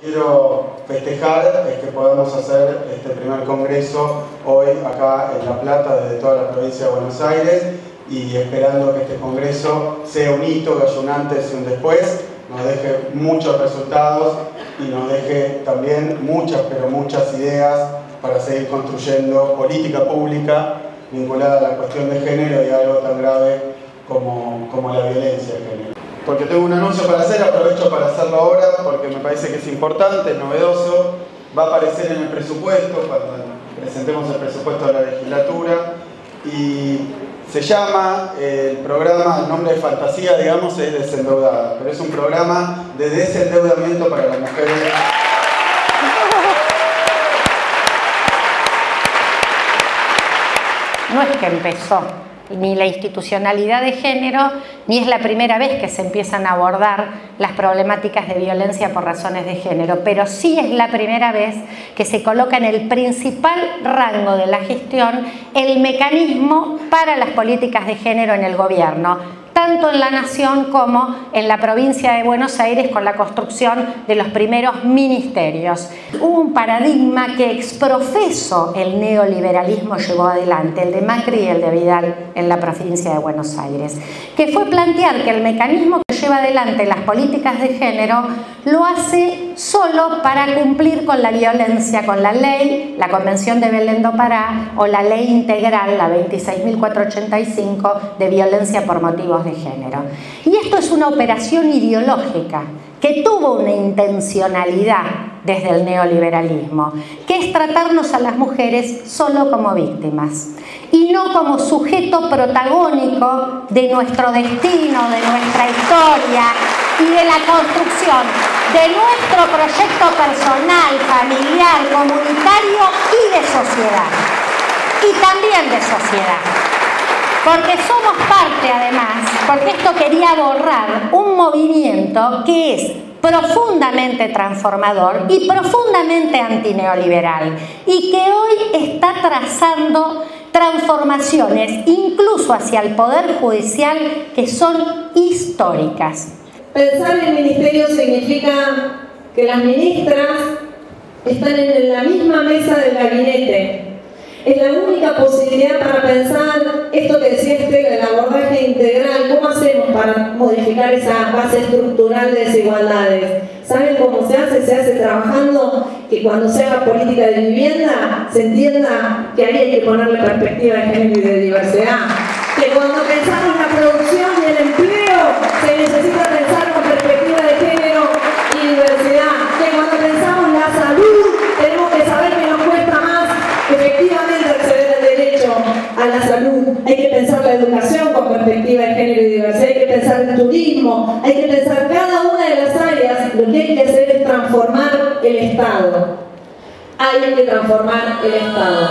Quiero festejar es que podamos hacer este primer congreso hoy acá en La Plata desde toda la provincia de Buenos Aires y esperando que este congreso sea un hito, que haya un antes y un después, nos deje muchos resultados y nos deje también muchas, pero muchas ideas para seguir construyendo política pública vinculada a la cuestión de género y algo tan grave como, como la violencia de género porque tengo un anuncio para hacer, aprovecho para hacerlo ahora porque me parece que es importante, es novedoso, va a aparecer en el presupuesto cuando presentemos el presupuesto de la legislatura y se llama el programa, el nombre de fantasía, digamos, es desendeudada, pero es un programa de desendeudamiento para las mujeres. No es que empezó, ni la institucionalidad de género, ni es la primera vez que se empiezan a abordar las problemáticas de violencia por razones de género, pero sí es la primera vez que se coloca en el principal rango de la gestión el mecanismo para las políticas de género en el gobierno, tanto en la nación como en la provincia de Buenos Aires con la construcción de los primeros ministerios. Hubo un paradigma que exprofeso el neoliberalismo llevó adelante, el de Macri y el de Vidal en la provincia de Buenos Aires, que fue plantear que el mecanismo que lleva adelante las políticas de género lo hace solo para cumplir con la violencia, con la ley, la Convención de Belén do Pará o la ley integral, la 26.485 de violencia por motivos de género. Y esto es una operación ideológica que tuvo una intencionalidad desde el neoliberalismo, que es tratarnos a las mujeres solo como víctimas y no como sujeto protagónico de nuestro destino, de nuestra historia y de la construcción de nuestro proyecto personal, familiar, comunitario y de sociedad. Y también de sociedad. Porque somos parte además, porque esto quería borrar un movimiento que es profundamente transformador y profundamente antineoliberal y que hoy está trazando transformaciones incluso hacia el Poder Judicial que son históricas. Pensar en el ministerio significa que las ministras están en la misma mesa del gabinete. Es la única posibilidad para pensar esto que decía este, el abordaje integral, cómo hacemos para modificar esa base estructural de desigualdades. ¿Saben cómo se hace? Se hace trabajando que cuando se haga política de vivienda se entienda que ahí hay que ponerle perspectiva de género y de diversidad. Que cuando pensamos la producción y el empleo se necesita pensar con perspectiva de género y diversidad. Que cuando pensamos la salud tenemos que saber que nos cuesta más efectivamente acceder al derecho a la salud. Hay que pensar la educación con perspectiva de género y diversidad. Hay que pensar el turismo. Hay que pensar cada una de las áreas. Lo que hay que hacer es transformar el Estado. Hay que transformar el Estado.